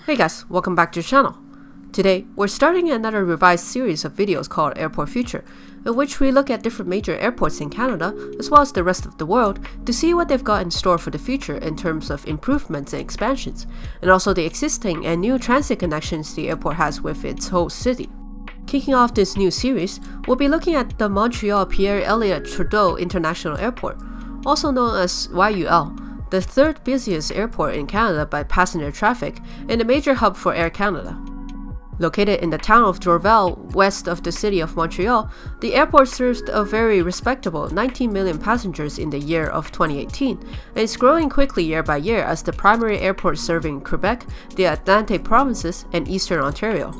Hey guys, welcome back to the channel. Today, we're starting another revised series of videos called Airport Future, in which we look at different major airports in Canada, as well as the rest of the world, to see what they've got in store for the future in terms of improvements and expansions, and also the existing and new transit connections the airport has with its host city. Kicking off this new series, we'll be looking at the Montreal Pierre Elliott Trudeau International Airport, also known as YUL, the third busiest airport in Canada by passenger traffic and a major hub for Air Canada. Located in the town of Dorval, west of the city of Montreal, the airport serves a very respectable 19 million passengers in the year of 2018 and is growing quickly year by year as the primary airport serving Quebec, the Atlantic provinces, and eastern Ontario.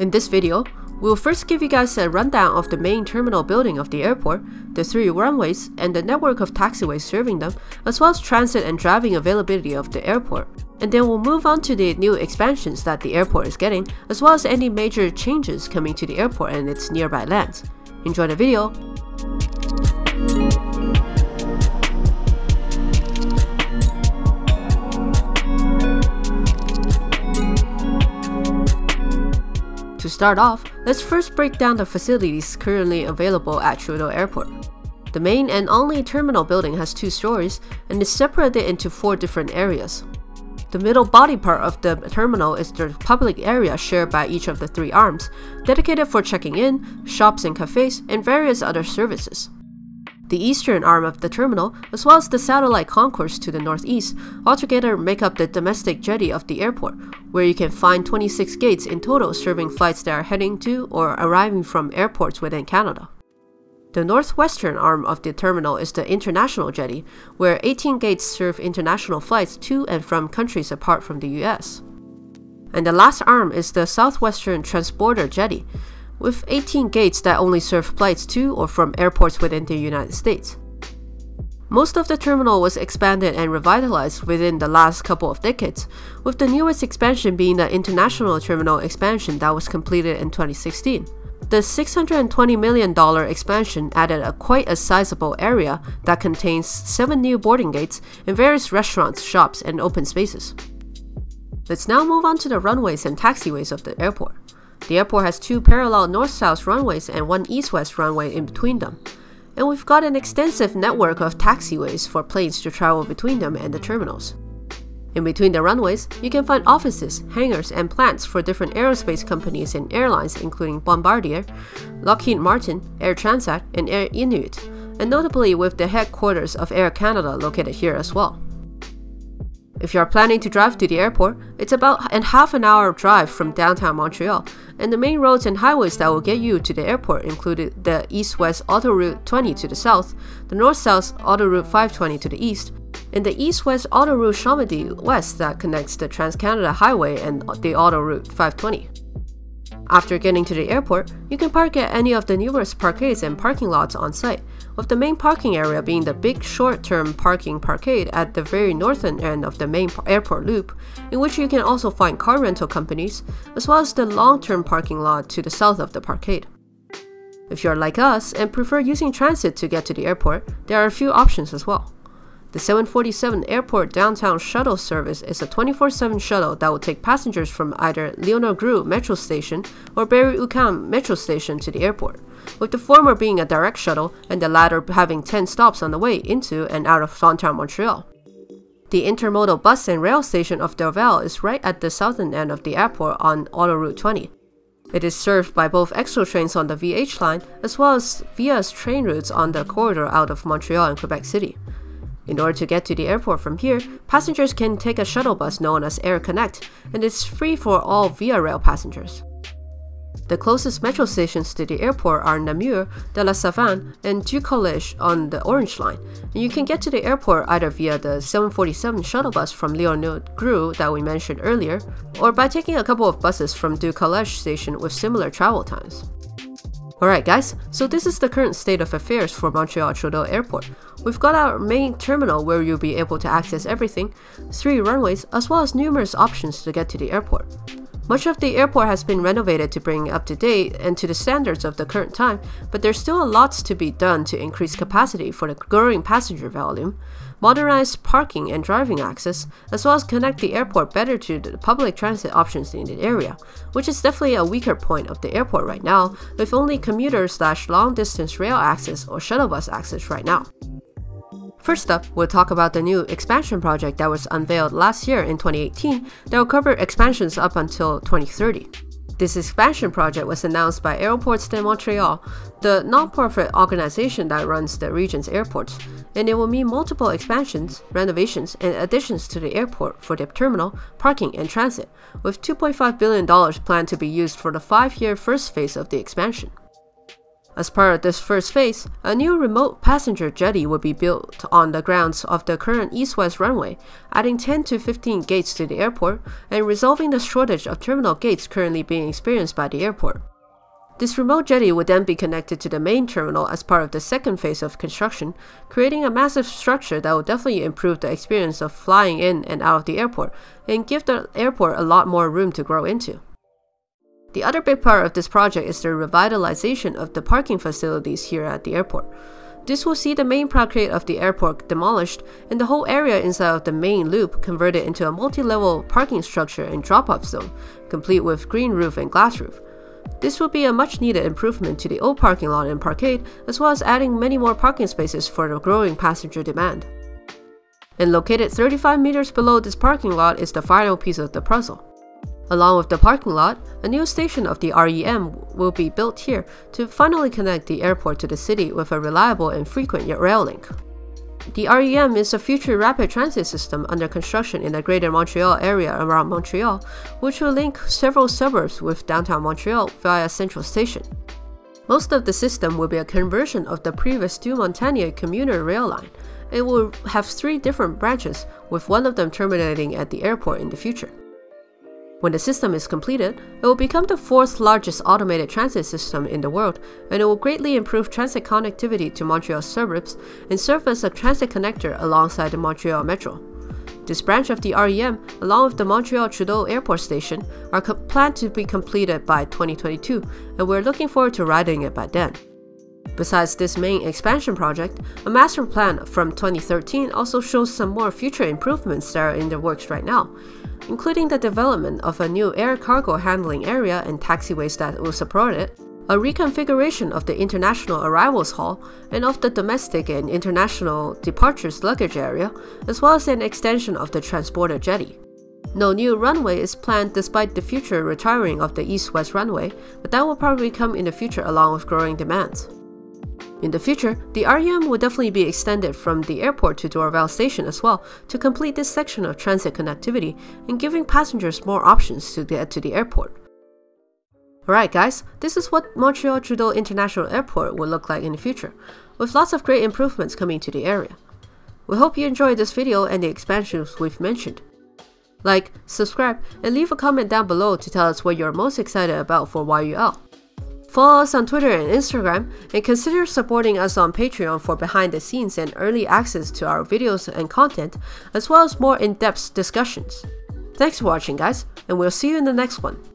In this video, We'll first give you guys a rundown of the main terminal building of the airport, the three runways, and the network of taxiways serving them, as well as transit and driving availability of the airport. And then we'll move on to the new expansions that the airport is getting, as well as any major changes coming to the airport and its nearby lands. Enjoy the video! To start off, let's first break down the facilities currently available at Trudeau Airport. The main and only terminal building has two stories and is separated into four different areas. The middle body part of the terminal is the public area shared by each of the three arms, dedicated for checking in, shops and cafes, and various other services. The eastern arm of the terminal, as well as the satellite concourse to the northeast, altogether make up the domestic jetty of the airport, where you can find 26 gates in total serving flights that are heading to or arriving from airports within Canada. The northwestern arm of the terminal is the international jetty, where 18 gates serve international flights to and from countries apart from the US. And the last arm is the southwestern transborder jetty, with 18 gates that only serve flights to or from airports within the United States. Most of the terminal was expanded and revitalized within the last couple of decades, with the newest expansion being the international terminal expansion that was completed in 2016. The $620 million expansion added a quite a sizable area that contains seven new boarding gates and various restaurants, shops, and open spaces. Let's now move on to the runways and taxiways of the airport. The airport has two parallel north-south runways and one east-west runway in between them. And we've got an extensive network of taxiways for planes to travel between them and the terminals. In between the runways, you can find offices, hangars, and plants for different aerospace companies and airlines including Bombardier, Lockheed Martin, Air Transat, and Air Inuit, and notably with the headquarters of Air Canada located here as well. If you are planning to drive to the airport, it's about a half an hour drive from downtown Montreal, and the main roads and highways that will get you to the airport include the east-west Autoroute 20 to the south, the north-south Autoroute 520 to the east, and the east-west Autoroute Chomedey West that connects the Trans-Canada Highway and the Autoroute 520. After getting to the airport, you can park at any of the numerous parkades and parking lots on site, with the main parking area being the big short-term parking parkade at the very northern end of the main airport loop, in which you can also find car rental companies, as well as the long-term parking lot to the south of the parkade. If you're like us and prefer using transit to get to the airport, there are a few options as well. The 747 Airport Downtown Shuttle service is a 24 7 shuttle that will take passengers from either Leonard Groulx Metro Station or Berry UQAM Metro Station to the airport, with the former being a direct shuttle and the latter having 10 stops on the way into and out of downtown Montreal. The intermodal bus and rail station of Dorval is right at the southern end of the airport on Autoroute 20. It is served by both exo trains on the VH line as well as Via's train routes on the corridor out of Montreal and Quebec City. In order to get to the airport from here, passengers can take a shuttle bus known as Air Connect, and it's free for all Via Rail passengers. The closest metro stations to the airport are Namur, de la Savane, and Du Collège on the Orange Line, and you can get to the airport either via the 747 shuttle bus from Leonard Groulx that we mentioned earlier, or by taking a couple of buses from Du Collège station with similar travel times. Alright guys, so this is the current state of affairs for Montreal Trudeau Airport. We've got our main terminal where you'll be able to access everything, three runways, as well as numerous options to get to the airport. Much of the airport has been renovated to bring up to date and to the standards of the current time, but there's still a lot to be done to increase capacity for the growing passenger volume. Modernize parking and driving access, as well as connect the airport better to the public transit options in the area, which is definitely a weaker point of the airport right now, with only commuter slash long distance rail access or shuttle bus access right now. First up, we'll talk about the new expansion project that was unveiled last year in 2018 that will cover expansions up until 2030. This expansion project was announced by Aéroports de Montréal, the non-profit organization that runs the region's airports, and it will mean multiple expansions, renovations, and additions to the airport for the terminal, parking, and transit, with $2.5 billion planned to be used for the five-year first phase of the expansion. As part of this first phase, a new remote passenger jetty will be built on the grounds of the current east-west runway, adding 10 to 15 gates to the airport and resolving the shortage of terminal gates currently being experienced by the airport. This remote jetty would then be connected to the main terminal as part of the second phase of construction, creating a massive structure that will definitely improve the experience of flying in and out of the airport and give the airport a lot more room to grow into. The other big part of this project is the revitalization of the parking facilities here at the airport. This will see the main parkade of the airport demolished and the whole area inside of the main loop converted into a multi-level parking structure and drop-off zone, complete with green roof and glass roof. This will be a much needed improvement to the old parking lot and parkade, as well as adding many more parking spaces for the growing passenger demand. And located 35 meters below this parking lot is the final piece of the puzzle. Along with the parking lot, a new station of the REM will be built here to finally connect the airport to the city with a reliable and frequent rail link. The REM is a future rapid transit system under construction in the Greater Montreal area around Montreal, which will link several suburbs with downtown Montreal via Central Station. Most of the system will be a conversion of the previous Deux Montagnes commuter rail line. It will have three different branches, with one of them terminating at the airport in the future. When the system is completed, it will become the fourth largest automated transit system in the world, and it will greatly improve transit connectivity to Montreal's suburbs and serve as a transit connector alongside the Montreal Metro. This branch of the REM, along with the Montreal Trudeau Airport Station, are planned to be completed by 2022, and we're looking forward to riding it by then. Besides this main expansion project, a master plan from 2013 also shows some more future improvements that are in the works right now, including the development of a new air cargo handling area and taxiways that will support it, a reconfiguration of the international arrivals hall and of the domestic and international departures luggage area, as well as an extension of the transborder jetty. No new runway is planned despite the future retiring of the east-west runway, but that will probably come in the future along with growing demands. In the future, the REM will definitely be extended from the airport to Dorval Station as well to complete this section of transit connectivity and giving passengers more options to get to the airport. Alright guys, this is what Montreal Trudeau International Airport will look like in the future, with lots of great improvements coming to the area. We hope you enjoyed this video and the expansions we've mentioned. Like, subscribe, and leave a comment down below to tell us what you're most excited about for YUL. Follow us on Twitter and Instagram, and consider supporting us on Patreon for behind the scenes and early access to our videos and content, as well as more in depth discussions. Thanks for watching, guys, and we'll see you in the next one.